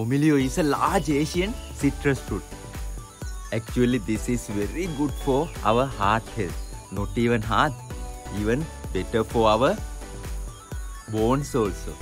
Pomelo is a large Asian citrus fruit. Actually, this is very good for our heart health. Not even heart, even better for our bones also.